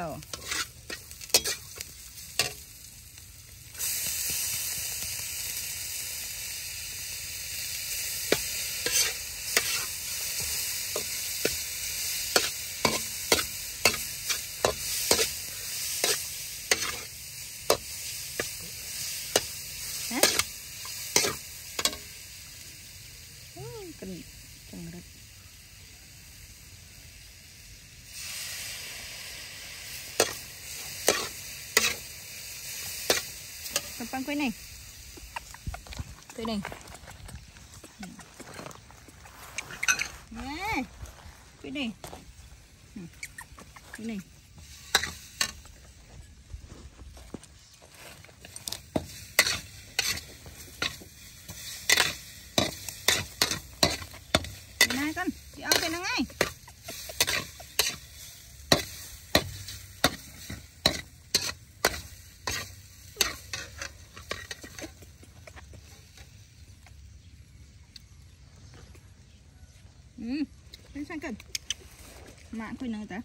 video. con quế này. Quế này. Quế này. Quế này. Sang cần. Mạng quên nữa ta?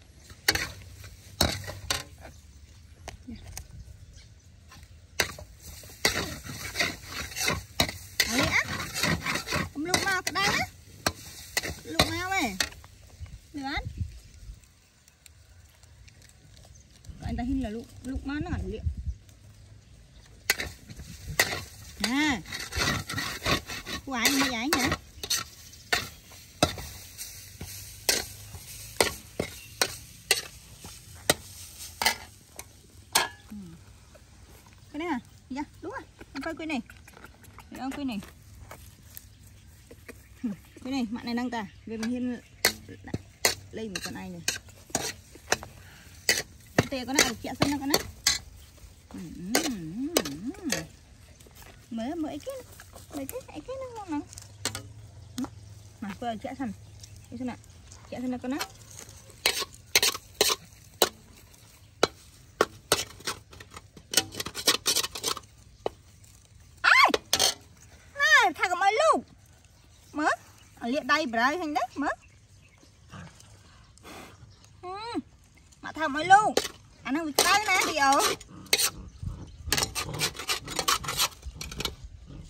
Dạ. Đấy á. Ông lúc nào cái đây á. Lục mèo này lượn anh ta hình là lục lục má nó ảnh liệu. À. Của anh bây giờ nhỉ hả cái này à dạ đúng rồi. Anh coi này. Để ông quên này. Cái này, mạng này năng ta về mình hiên lấy một con này này tè con này chẹt xanh con này. Mới mới cái mới cái cái cái nó ngon mà vừa chẹt xanh cái xanh ạ chẹt xanh con này ai này thằng có mấy lúc mở លាកដៃប្រៃហ្នឹងណាមើលមកធ្វើឲ្យលោកអាហ្នឹងវាក្តៅណាឌីអូ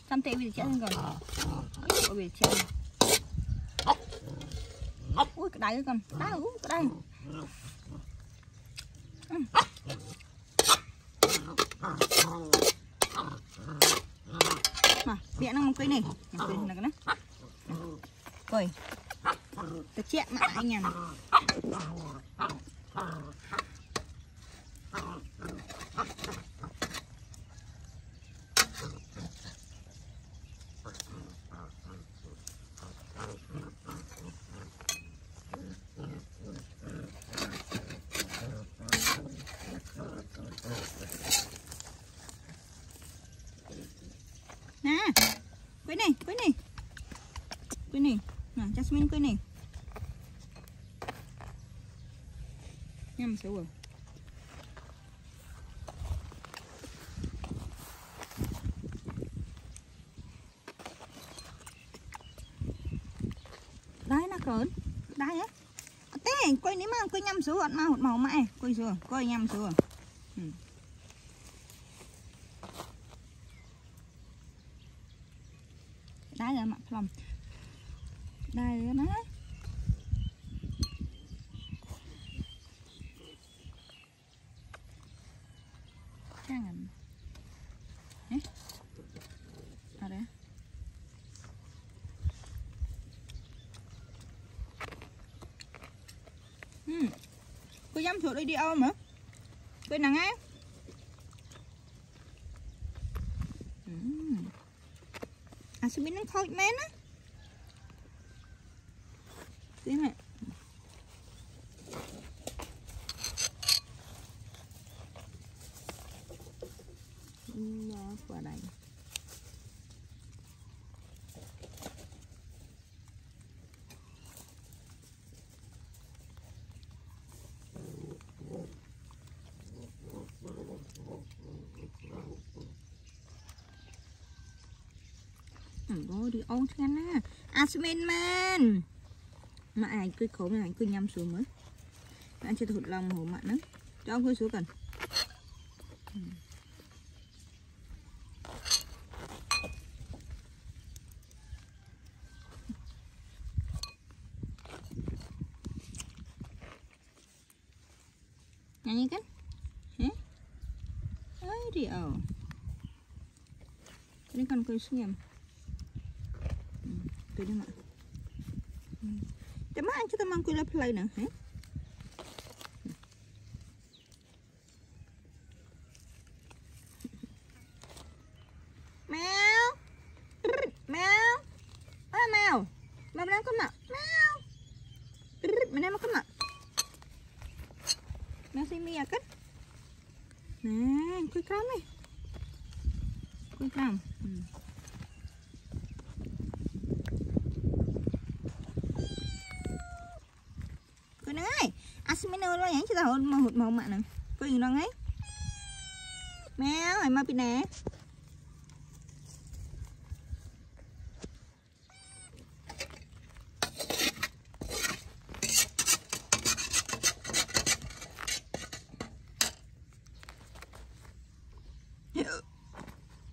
ចាំទេវាចាក់ហ្នឹងកូនអូវាចាក់អូយក្តៅកូនក្តៅក្តៅមកវាហ្នឹងមកអង្គុយនេះអង្គុយហ្នឹងណា Coi Tôi chẹn mà anh em Nè Quấy này, quấy này Quấy này Jasmine ko ni. Nhâm sữa rồi. Đấy nó cỡn. Đấy á. Té, quay ní mà quay nhâm sữa mà hột màu mẹ, quay sữa, quay nhâm sữa. Ừ. Đấy là mặt lòng đây nó jangan eh ada hmm cô dám thử đi đi ôm hả? Bên nào ngay ừ. à sao biết nó khôi mến á? See it? Nó vào đây. Ôi đi ôn thế nha. À, men. Mà ai cứ khổ mà anh cứ nhâm xuống mới. Anh chưa thụt lòng hổ mặn lắm. Cho ông hơi xuống cần. Nyanyi kan eh oh dia ini kan kau senyum hmm, tu dia mak hmm. ចាំមកអញជិះទៅមកអង្គុយលើផ្លូវហ្នឹងហ៎ម៉ែវម៉ែវអើម៉ែវម៉ែវម្នាក់កុំមកម៉ែវម្នាក់មកកុំមកម៉ែវស៊ីមីអាកឹកណាអង្គុយក្រោមនេះអង្គុយក្រោម asmino nó yang kita tao mà hụt màu mạ nè có gì đó ấy. Mèo hãy mà bị nè.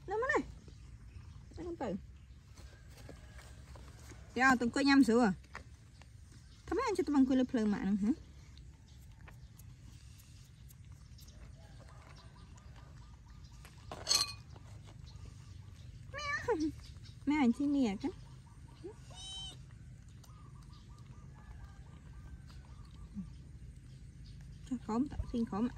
Nó mà này Nó không lên phơi hả Mẹ anh chim mẹ chứ Cho khóm tạo xin khóm ạ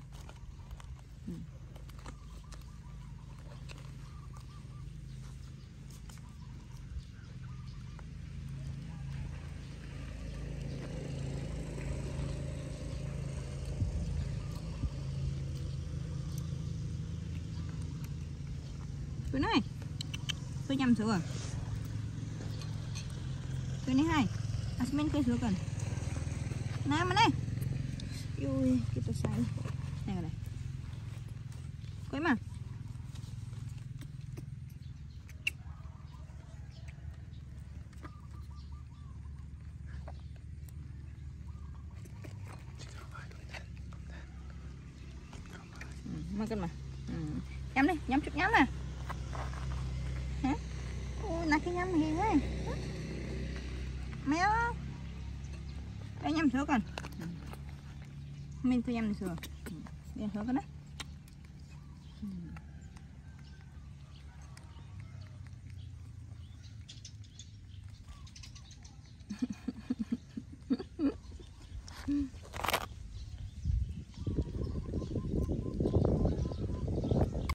Cái này. Tôi nhầm xuống rồi. Cái này hai. Asmin cái xuống cần. Nè mà này. Ui kita say Này này. Cái mà. Makan mah. Hmm. Nhắm đi, nhắm chút nhắm nè. Hả? Ôi, nãy cái nhắm hiền quá. Méo. Cái nhắm sữa con. Mình tôi nhắm sữa. Đi sữa con đó.